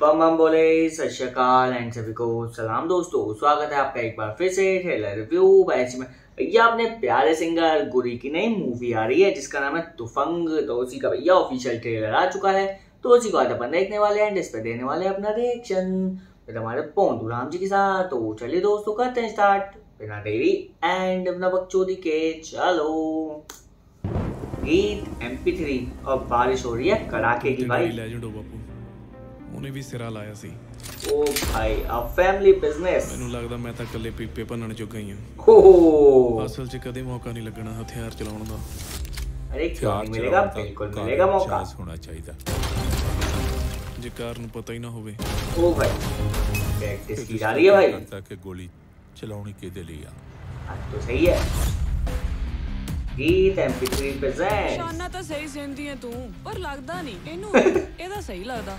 बम बम बोले सत श्रीकाल एंड सभी को सलाम दोस्तों। स्वागत है आपका एक बार फिर से ट्रेलर रिव्यू बैच में भैया आपने प्यारे सिंगर गुरी की नई मूवी आ रही है जिसका नाम है तुफंग। तो उसी का भैया ऑफिशियल ट्रेलर आ चुका है। तो उसी को आज अपन देखने वाले हैं इस पर देने वाले हैं अपना रिएक्शन फिर हमारे पोंदू राम जी के साथ। तो चलिए दोस्तों करते हैं स्टार्ट बिना देरी एंड अपना बकचोदी के। चलो। गीत एम और बारिश हो रही है कड़ाके की भाई। ਉਹਨੇ ਵੀ ਸਿਰਾ ਲਾਇਆ ਸੀ। ਓ ਭਾਈ ਆ ਫੈਮਿਲੀ ਬਿਜ਼ਨਸ ਮੈਨੂੰ ਲੱਗਦਾ ਮੈਂ ਤਾਂ ਇਕੱਲੇ ਪੀਪੇ ਭੰਨਣ ਜੋਗਾ ਹੀ ਆ ਓਹ ਅਸਲ 'ਚ ਕਦੇ ਮੌਕਾ ਨਹੀਂ ਲੱਗਣਾ ਹਥਿਆਰ ਚਲਾਉਣ ਦਾ। ਅਰੇ ਕਿਉਂ ਮਿਲੇਗਾ? ਬਿਲਕੁਲ ਮਿਲੇਗਾ ਮੌਕਾ। ਹੋਣਾ ਚਾਹੀਦਾ। ਜੇ ਕਾਰ ਨੂੰ ਪਤਾ ਹੀ ਨਾ ਹੋਵੇ। ਓ ਭਾਈ ਪ੍ਰੈਕਟਿਸ ਕੀ ਜਾ ਰਹੀ ਹੈ ਭਾਈ? ਤਾਂ ਕਿ ਗੋਲੀ ਚਲਾਉਣੀ ਕਿਹਦੇ ਲਈ ਆ? ਅੱਜ ਤਾਂ ਸਹੀ ਹੈ। ਗੀਤ ਐਮਪੀ3 ਪ੍ਰੈਜ਼ੈਂਟ ਸ਼ਾਨਾ ਤਾਂ ਸਹੀ ਸਿੰਦੀ ਹੈ ਤੂੰ ਪਰ ਲੱਗਦਾ ਨਹੀਂ। ਇਹਨੂੰ ਇਹਦਾ ਸਹੀ ਲੱਗਦਾ।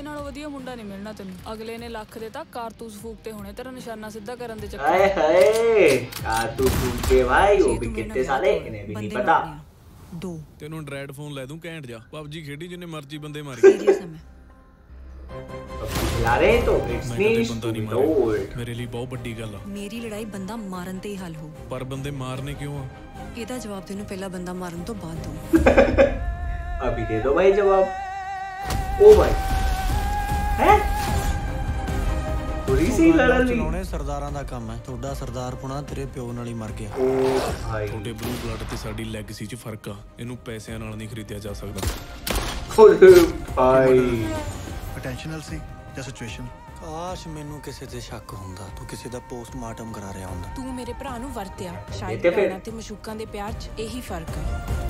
ਇਹਦੇ ਨਾਲੋਂ ਵਧੀਆ ਮੁੰਡਾ ਨਹੀਂ ਮਿਲਣਾ ਤੈਨੂੰ। ਅਗਲੇ ਨੇ ਲੱਖ ਦੇ ਤਾਂ ਕਾਰਤੂਸ ਫੂਕਤੇ ਹੋਣੇ ਤੇਰਾ ਨਿਸ਼ਾਨਾ ਸਿੱਧਾ ਕਰਨ ਦੇ ਚੱਕਰ ਆਏ ਹਾਏ ਕਾਰਤੂਸ ਫੂਕਤੇ ਭਾਈ ਉਹ ਵੀ ਕਿੱਤੇ ਸਾਲੇ ਇਹਨੇ ਵੀ ਨਹੀਂ ਪਤਾ। ਦੋ। ਤੈਨੂੰ ਡਰੈਡ ਫੋਨ ਲੈ ਦੂੰ ਘੈਂਟ ਜਾ। ਪਬਜੀ ਖੇਡੀ ਜਿੰਨੇ ਮਰਜ਼ੀ ਬੰਦੇ ਮਾਰੀ। ਸੀਰੀਅਸ ਮੈਂ। ਤੋਂ ਇਟਸ ਨੀਸ਼ ਮੇਰੇ ਲਈ ਬਹੁਤ ਵੱਡੀ ਗੱਲ ਆ। ਮੇਰੀ ਲੜਾਈ ਬੰਦਾ ਮਾਰਨ ਤੇ ਹੀ ਹੱਲ ਹੋ। ਪਰ ਬੰਦੇ ਮਾਰਨੇ ਕਿਉਂ ਆ? ਇਹਦਾ ਜਵਾਬ ਤੈਨੂੰ ਪਹਿਲਾਂ ਬੰਦਾ ਮਾਰਨ ਤੋਂ ਬਾਅਦ ਦਊਂ। ਅਭੀ ਦੇ ਦੋ ਭਾਈ ਜਵਾਬ। ਓ ਭਾਈ ਥੋੜੀ ਸੀ ਲੜਨ ਲਈ। ਚਲਾਉਣੇ ਸਰਦਾਰਾਂ ਦਾ ਕੰਮ ਹੈ। ਤੁਹਾਡਾ ਸਰਦਾਰ ਪੁਣਾ ਤੇਰੇ ਪਿਓ ਨਾਲ ਹੀ ਮਰ ਗਿਆ। ਓ ਭਾਈ। ਤੁਹਾਡੇ ਬਲੂ ਬਲੱਡ ਤੇ ਸਾਡੀ ਲੈਗੇਸੀ 'ਚ ਫ਼ਰਕ ਆ। ਇਹਨੂੰ ਪੈਸਿਆਂ ਨਾਲ ਨਹੀਂ ਖਰੀਦਿਆ ਜਾ ਸਕਦਾ। ਓਏ ਭਾਈ। ਪੋਟੈਂਸ਼ੀਅਲ ਸੀ ਜਾਂ ਸਿਚੁਏਸ਼ਨ ਕਾਸ਼ ਮੈਨੂੰ ਕਿਸੇ ਤੇ ਸ਼ੱਕ ਹੁੰਦਾ। ਤੂੰ ਕਿਸੇ ਦਾ ਪੋਸਟਮਾਰਟਮ ਕਰਾ ਰਿਹਾ ਹੁੰਦਾ। ਤੂੰ ਮੇਰੇ ਭਰਾ ਨੂੰ ਵਰਤਿਆ। ਸ਼ਾਇਦ ਭੈਣਾਂ ਤੇ ਮਸ਼ੂਕਾਂ ਦੇ ਪਿਆਰ 'ਚ ਇਹੀ ਫ਼ਰਕ ਹੈ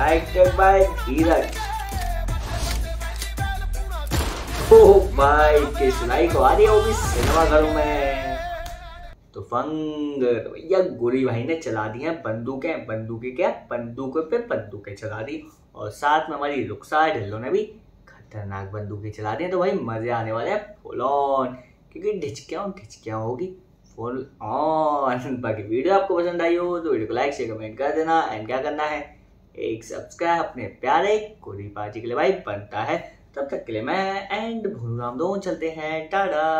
Directed by धीरज ओह भाई के सुनाई को आ रही है वो भी सिनेमा घरों में। तो फंग, भैया गोरी भाई ने चला दी हैं बंदूकें बंदूकें क्या? बंदूकों पे बंदूकें चला दी। और साथ में हमारी रुखसार ढिल्लो ने भी खतरनाक बंदूकें चला दी हैं। तो भाई मज़े आने वाले हैं फुल ऑन क्योंकि ढिचकियाँ ढिचकियाँ होगी फुल ऑन बाकी वीडियो आपको पसंद आई हो तो वीडियो को लाइक शेयर कमेंट कर देना। एंड क्या करना है? एक सब्सक्राइब अपने प्यारे कोरी पार्टी के लिए भाई बनता है। तब तक के लिए मैं एंड भूल राम दो चलते हैं। टाटा।